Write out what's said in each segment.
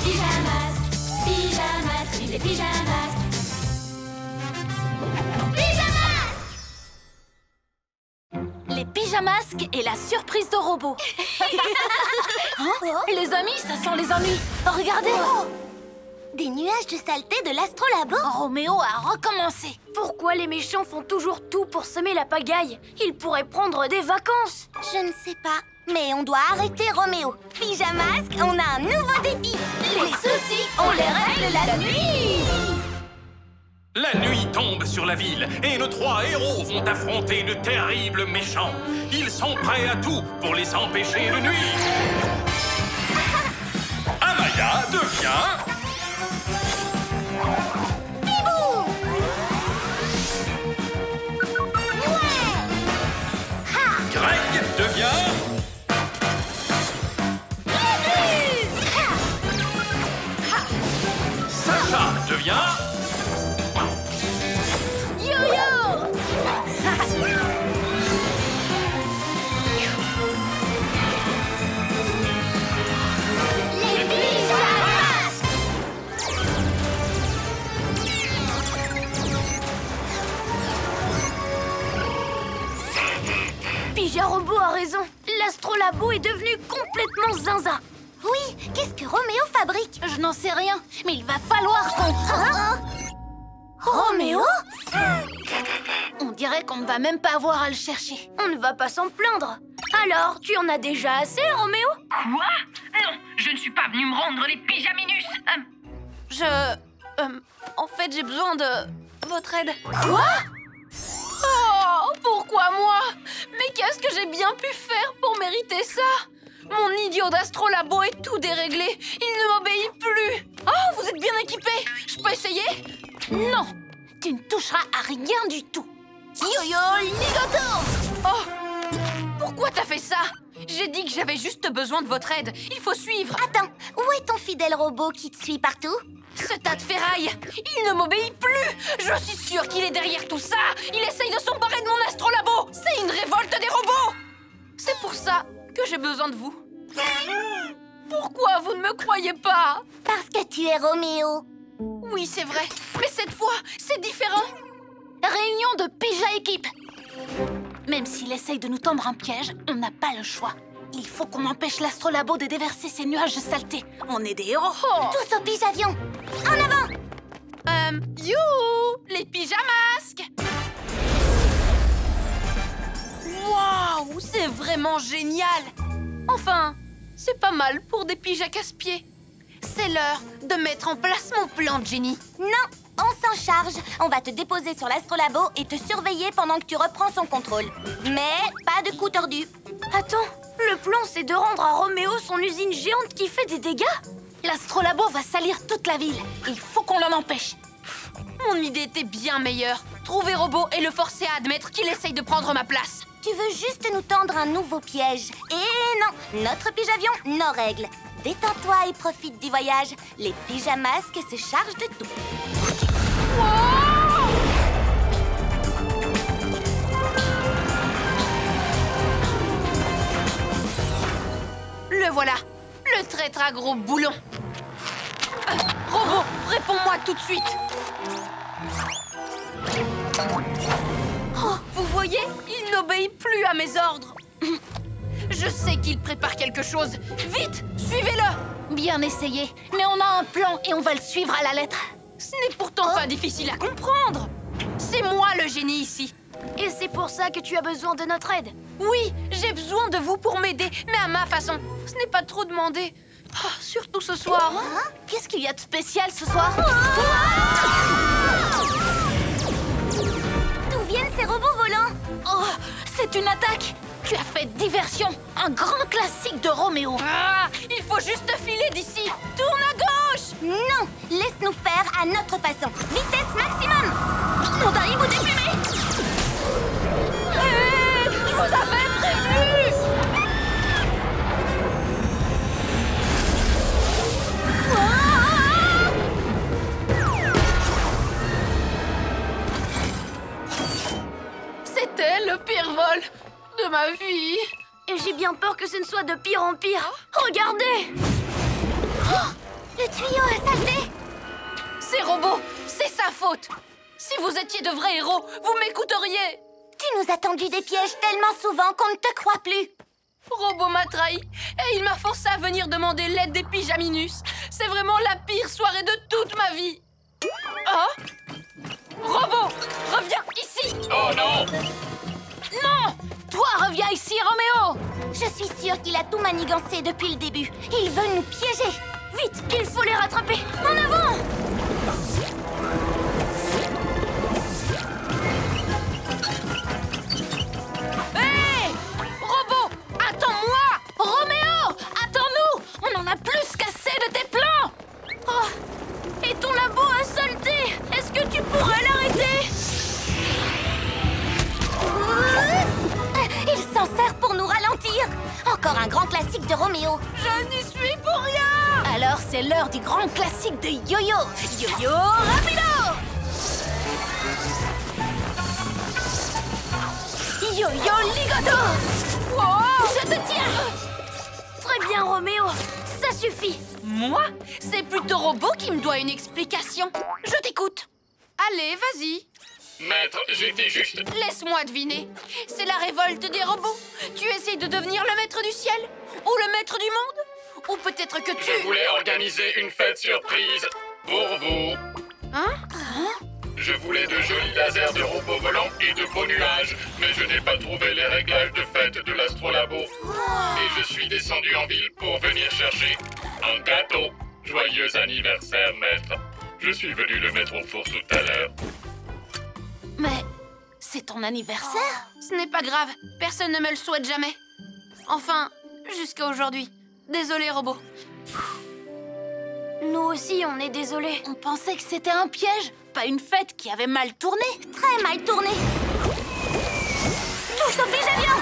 les pyjamas. Pyjamas, vive les pyjamas. Pyjamas Les pyjamasques et la surprise de robot. Hein Les amis, ça sent les ennuis. Regardez Des nuages de saleté de l'astrolabo Roméo a recommencé. Pourquoi les méchants font toujours tout pour semer la pagaille? Ils pourraient prendre des vacances Je ne sais pas. Mais on doit arrêter Roméo. Pyjamasque, on a un nouveau défi. Les soucis, on les règle la nuit La nuit tombe sur la ville et nos trois héros vont affronter de terribles méchants. Ils sont prêts à tout pour les empêcher de nuire. Amaya devient... Pija Robot a raison. L'astrolabo est devenu complètement zinzin. Oui, qu'est-ce que Roméo fabrique Je n'en sais rien, mais il va falloir qu'on... Hein Roméo On dirait qu'on ne va même pas avoir à le chercher. On ne va pas s'en plaindre. Alors, tu en as déjà assez, Roméo? Quoi? Non, je ne suis pas venu me rendre les pyjaminus Euh, Je... euh, en fait, j'ai besoin de... votre aide. Quoi? Oh, pourquoi moi? Mais qu'est-ce que j'ai bien pu faire pour mériter ça? Mon idiot d'astrolabo est tout déréglé. Il ne m'obéit plus. Oh, vous êtes bien équipé. Je peux essayer? Non, tu ne toucheras à rien du tout. Yo-yo, ligoto Oh Pourquoi t'as fait ça? J'ai dit que j'avais juste besoin de votre aide. Il faut suivre. Attends, où est ton fidèle robot qui te suit partout? Ce tas de ferraille Il ne m'obéit plus Je suis sûre qu'il est derrière tout ça Il essaye de s'emparer de mon astrolabo C'est une révolte des robots C'est pour ça que j'ai besoin de vous. Pourquoi vous ne me croyez pas? Parce que tu es Roméo. Oui, c'est vrai. Mais cette fois, c'est différent. Réunion de Pija équipe Même s'il essaye de nous tendre un piège, on n'a pas le choix. Il faut qu'on empêche l'astrolabo de déverser ses nuages de saleté. On est des héros Tous au pyjavion. En avant Euh, you Les pyjamasques Waouh C'est vraiment génial Enfin, c'est pas mal pour des piges à casse-pieds. C'est l'heure de mettre en place mon plan, Jenny. Non, on s'en charge. On va te déposer sur l'astrolabo et te surveiller pendant que tu reprends son contrôle. Mais pas de coup tordu. Attends, le plan c'est de rendre à Roméo son usine géante qui fait des dégâts L'astrolabo va salir toute la ville. Il faut qu'on l'en empêche. Mon idée était bien meilleure. Trouver Robot et le forcer à admettre qu'il essaye de prendre ma place. Tu veux juste nous tendre un nouveau piège. Et non, notre pyjavion, nos règles. Détends-toi et profite du voyage. Les pyjamasques se chargent de tout. Le voilà, le traître à gros boulon. Euh, Robot, réponds-moi tout de suite. Oh, vous voyez, il n'obéit plus à mes ordres. Je sais qu'il prépare quelque chose. Vite, suivez-le. Bien essayé. Mais on a un plan et on va le suivre à la lettre. Ce n'est pourtant pas difficile à comprendre. C'est moi le génie ici. Et c'est pour ça que tu as besoin de notre aide Oui, j'ai besoin de vous pour m'aider, mais à ma façon. Ce n'est pas trop demandé. Ah, surtout ce soir. Qu'est-ce qu'il y a de spécial ce soir? D'où viennent ces robots volants? Oh, c'est une attaque Tu as fait diversion Un grand classique de Roméo Ah, il faut juste filer d'ici. Tourne à gauche. Non, laisse-nous faire à notre façon. Vitesse maximum Mon vous déplumé Hé, Regardez. Le tuyau a salté Ces robots, c'est sa faute. Si vous étiez de vrais héros, vous m'écouteriez. Tu nous as tendu des pièges tellement souvent qu'on ne te croit plus. Robot m'a trahi et il m'a forcé à venir demander l'aide des pyjaminus. C'est vraiment la pire soirée de toute ma vie. Hein? Robot, reviens. Qu'il a tout manigancé depuis le début. Il veut nous piéger. Vite, il faut les rattraper En avant de Yo-Yo. Yo-Yo rapido Yo-Yo ligoto Je te tiens Très bien, Roméo Ça suffit Moi? C'est plutôt Robot qui me doit une explication. Je t'écoute. Allez, vas-y. Maître, j'étais juste... Laisse-moi deviner. C'est la révolte des robots. Tu essayes de devenir le maître du ciel Ou le maître du monde? Ou peut-être que tu... Je voulais organiser une fête surprise pour vous. Hein Je voulais de jolis lasers de robots volants et de beaux nuages, mais je n'ai pas trouvé les réglages de fête de l'astrolabo. Et je suis descendu en ville pour venir chercher un gâteau. Joyeux anniversaire, maître. Je suis venu le mettre au four tout à l'heure. Mais c'est ton anniversaire? Ce n'est pas grave. Personne ne me le souhaite jamais. Enfin, jusqu'à aujourd'hui. Désolé, robot. Nous aussi, on est désolés. On pensait que c'était un piège, pas une fête qui avait mal tourné. Très mal tourné. Tous au pyjamion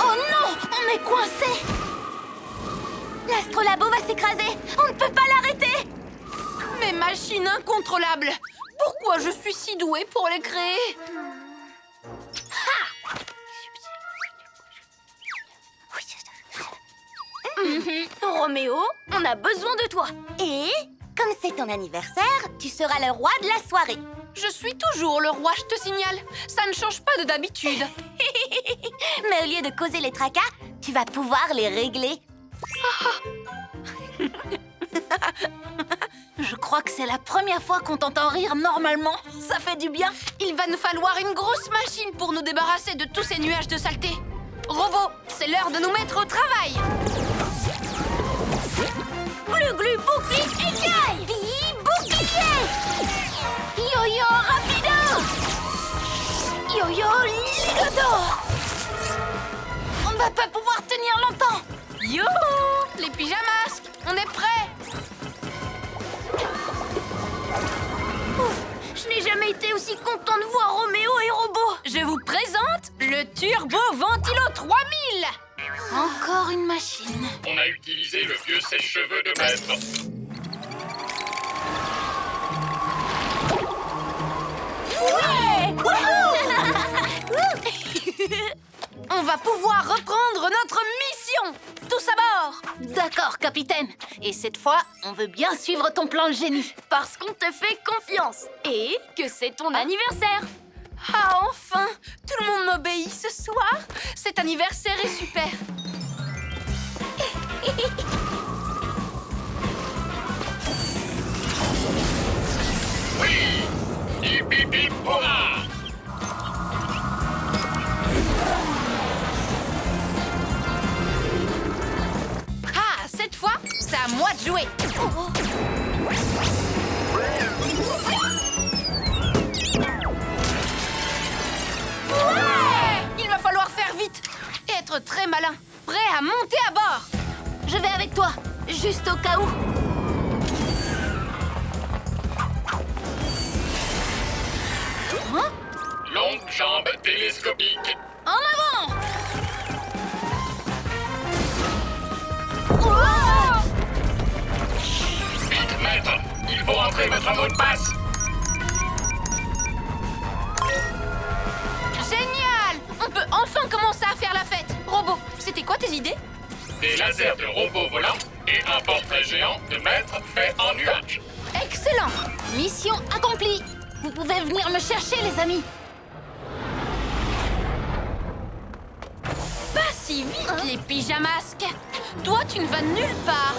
Oh non On est coincé L'astrolabo va s'écraser. On ne peut pas l'arrêter. Mes machines incontrôlables Pourquoi je suis si douée pour les créer? Roméo, on a besoin de toi Et comme c'est ton anniversaire, tu seras le roi de la soirée. Je suis toujours le roi, je te signale. Ça ne change pas de d'habitude. Mais au lieu de causer les tracas, tu vas pouvoir les régler. Je crois que c'est la première fois qu'on t'entend rire normalement. Ça fait du bien. Il va nous falloir une grosse machine pour nous débarrasser de tous ces nuages de saleté. Robot, c'est l'heure de nous mettre au travail. Glu glu bouclier écaille. Bi bouclier. Yo-yo rapido. Yo-yo ligoto. On ne va pas pouvoir tenir longtemps. Yo Les pyjamas On est prêts. Je n'ai jamais été aussi content de voir Roméo et Robot Je vous présente le Turbo Ventilo 3000 Encore une machine. Vieux sèche-cheveux de maître. On va pouvoir reprendre notre mission! Tous à bord! D'accord, capitaine. Et cette fois, on veut bien suivre ton plan de génie. Parce qu'on te fait confiance. Et que c'est ton anniversaire. Ah, enfin! Tout le monde m'obéit ce soir. Cet anniversaire est super juste au cas où. Hein Longue jambe télescopique. En avant Vite, maître Il faut entrer votre mot de passe Génial On peut enfin commencer à faire la fête Robot, c'était quoi tes idées? Des lasers de robots volants un portrait géant de maître fait en nuage. Excellent. Mission accomplie. Vous pouvez venir me chercher, les amis. Pas si vite, les pyjamasques. Toi, tu ne vas nulle part.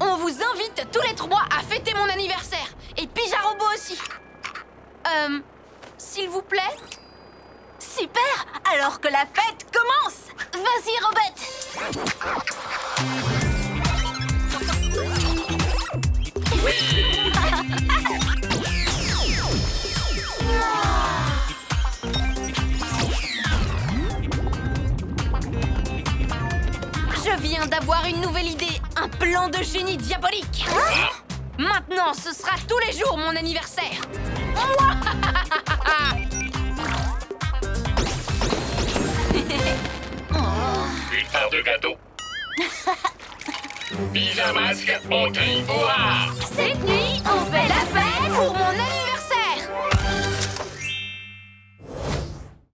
On vous invite tous les trois à fêter mon anniversaire. Et Pyjarobo aussi. Euh... S'il vous plaît. Super. Alors que la fête commence. Vas-y, Robette Je viens d'avoir une nouvelle idée, un plan de génie diabolique. Maintenant, ce sera tous les jours mon anniversaire. Une part de gâteau. Pyjamasque, on crie Ouah Cette nuit, on fait la fête pour mon anniversaire.